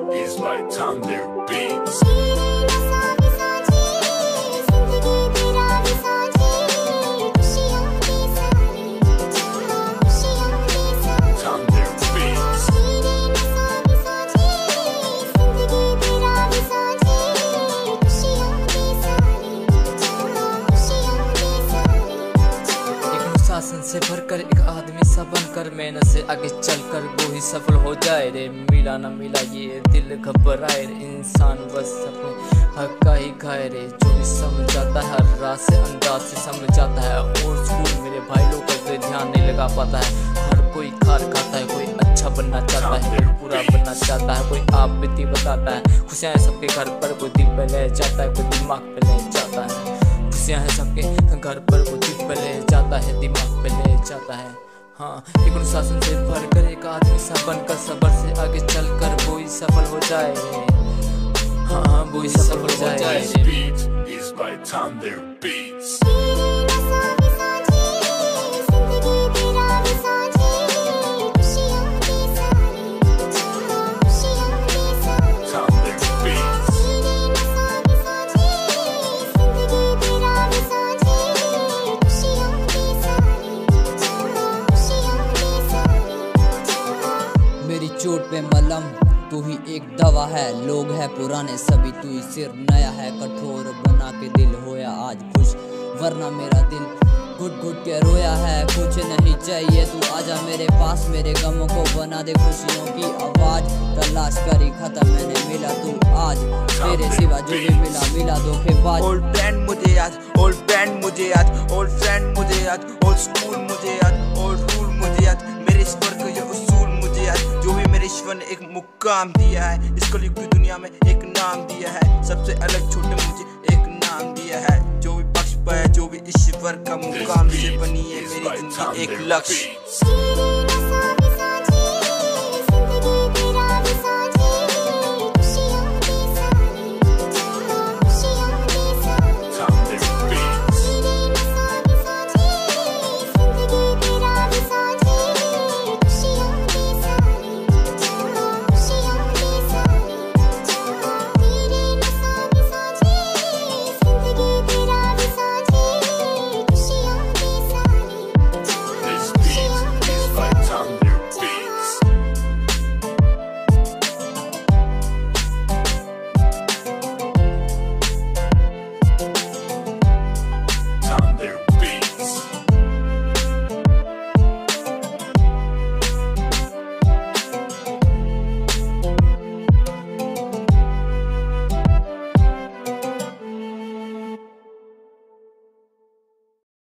It's my time beats. से भरकर एक आदमी सा बनकर मेहनत से आगे चलकर वो ही सफल हो जाए रे। मिला ना मिला ये दिल घबराए रे। इंसान बस अपने हक का ही खाए रे। जो भी समझ जाता है, हर रात से अंदाज से समझ जाता है। और स्कूल मेरे भाई लोग पे ध्यान नहीं लगा पाता है। हर कोई खार खाता है, कोई अच्छा बनना चाहता है, कोई बुरा बनना चाहता है, कोई आप बीती बताता है। खुशियाँ सबके घर पर, कोई दिल पे ले जाता है, कोई दिमाग पे ले जाता है। खुशियाँ सबके घर पर वो दिल पे ले जाता है दिमाग पे ले जाता है। हाँ एक अनुशासन से भर कर एक आदमी सब बनकर सबर से आगे चल कर वो ही सफल हो जाए। हाँ हाँ वो ही सफल हो जाए। पे मलम तू ही एक दवा है। लोग है पुराने सभी तू ही सिर। नया है कठोर बना के दिल होया आज खुश वरना मेरा दिल घुट घुट के रोया है। कुछ नहीं चाहिए तू आजा मेरे पास। मेरे गमों को बना दे खुशियों की आवाज़। तलाश करी खत्म मैंने मिला तू आज। तेरे सिवा जो भी मिला मिला धोखेबाज। ओल्ड फ्रेंड मुझे याद ओल्ड फ्रेंड मुझे याद ओल्ड फ्रेंड मुझे याद ओल्ड स्कूल मुझे याद। एक मुकाम दिया है। इस कलयुग की दुनिया में एक नाम दिया है। सबसे अलग छोटे मुझे एक नाम दिया है। जो भी पक्ष पाया जो भी ईश्वर का मुकाम से बनी है, मेरी ज़िंदगी एक लक्ष्य.